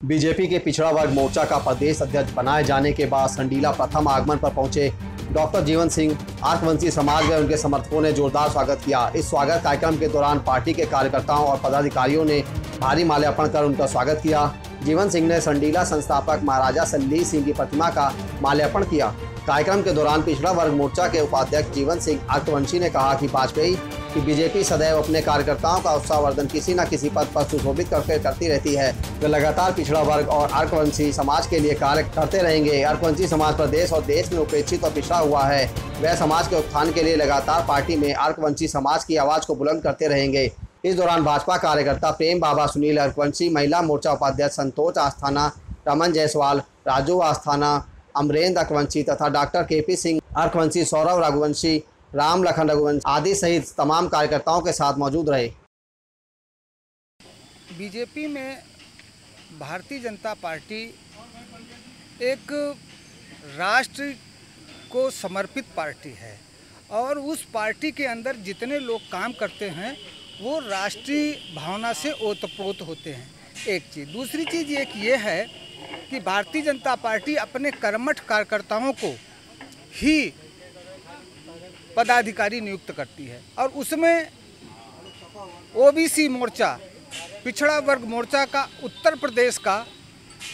BJP के पिछड़ा वर्ग मोर्चा का प्रदेश अध्यक्ष बनाए जाने के बाद संडीला प्रथम आगमन पर पहुँचे डॉक्टर जीवन सिंह आर्कवंशी समाज में उनके समर्थकों ने जोरदार स्वागत किया। इस स्वागत कार्यक्रम के दौरान पार्टी के कार्यकर्ताओं और पदाधिकारियों ने भारी माल्यार्पण कर उनका स्वागत किया। जीवन सिंह ने संडीला संस्थापक महाराजा संदीप सिंह की प्रतिमा का माल्यार्पण किया। कार्यक्रम के दौरान पिछड़ा वर्ग मोर्चा के उपाध्यक्ष जीवन सिंह आर्कवंशी ने कहा कि वाजपेयी कि बीजेपी सदैव अपने कार्यकर्ताओं का उत्साहवर्धन किसी न किसी पद पर सुशोभित करके करती रहती है। वे लगातार पिछड़ा वर्ग और अर्कवंशी समाज के लिए कार्य करते रहेंगे। अर्कवंशी समाज प्रदेश और देश में उपेक्षित और पिछड़ा हुआ है। वह समाज के उत्थान के लिए लगातार पार्टी में अर्कवंशी समाज की आवाज़ को बुलंद करते रहेंगे। इस दौरान भाजपा कार्यकर्ता प्रेम बाबा सुनील अर्कवंशी, महिला मोर्चा उपाध्यक्ष संतोष आस्थाना, रमन जायसवाल, राजू आस्थाना अमरेंद्र अकवंशी तथा doctor K P Singh Arkvanshi Saurabh Raghuvanshi, Ram Lakhan Raghuvansh आदि सहित तमाम कार्यकर्ताओं के साथ मौजूद रहे। बीजेपी में भारतीय जनता पार्टी एक राष्ट्र को समर्पित पार्टी है और उस पार्टी के अंदर जितने लोग काम करते हैं, वो राष्ट्रीय भावना से ओतप्रोत होते हैं। एक चीज़। दूसरी चीज़ एक ये है कि भारतीय जनता पार्टी अपने कर्मठ कार्यकर्ताओं को ही पदाधिकारी नियुक्त करती है। और उसमें ओबीसी मोर्चा, पिछड़ा वर्ग मोर्चा का, उत्तर प्रदेश का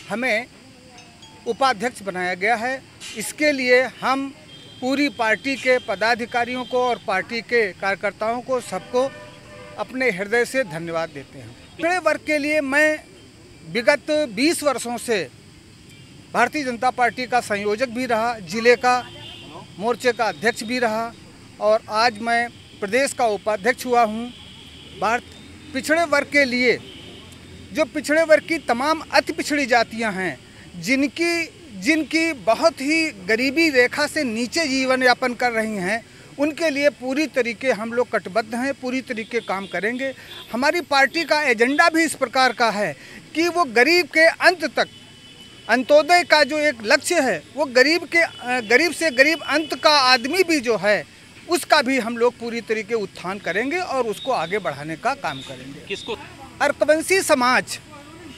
हमें उपाध्यक्ष बनाया गया है। इसके लिए हम पूरी पार्टी के पदाधिकारियों को और पार्टी के कार्यकर्ताओं को सबको अपने हृदय से धन्यवाद देते हैं। पिछड़े वर्ग के लिए मैं विगत 20 वर्षों से भारतीय जनता पार्टी का संयोजक भी रहा, ज़िले का मोर्चे का अध्यक्ष भी रहा और आज मैं प्रदेश का उपाध्यक्ष हुआ हूँ। भारत पिछड़े वर्ग के लिए, जो पिछड़े वर्ग की तमाम अति पिछड़ी जातियाँ हैं, जिनकी जिनकी बहुत ही गरीबी रेखा से नीचे जीवन यापन कर रही हैं उनके लिए पूरी तरीके हम लोग कटबद्ध हैं पूरी तरीके काम करेंगे। हमारी पार्टी का एजेंडा भी इस प्रकार का है कि वो गरीब के अंत तक अंत्योदय का जो एक लक्ष्य है वो गरीब के गरीब से गरीब अंत का आदमी भी जो है उसका भी हम लोग पूरी तरीके उत्थान करेंगे और उसको आगे बढ़ाने का काम करेंगे। किसको? अर्कवंशी समाज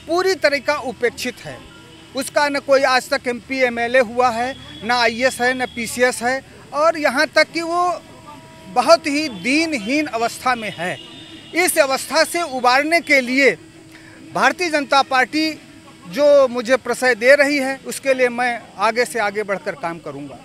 पूरी तरीका उपेक्षित है। उसका न कोई आज तक M P M L A हुआ है ना आई एस है न पी सी एस है और यहाँ तक कि वो बहुत ही दीनहीन अवस्था में है। इस अवस्था से उबारने के लिए भारतीय जनता पार्टी जो मुझे प्रशय दे रही है, उसके लिए मैं आगे से आगे बढ़कर काम करूँगा।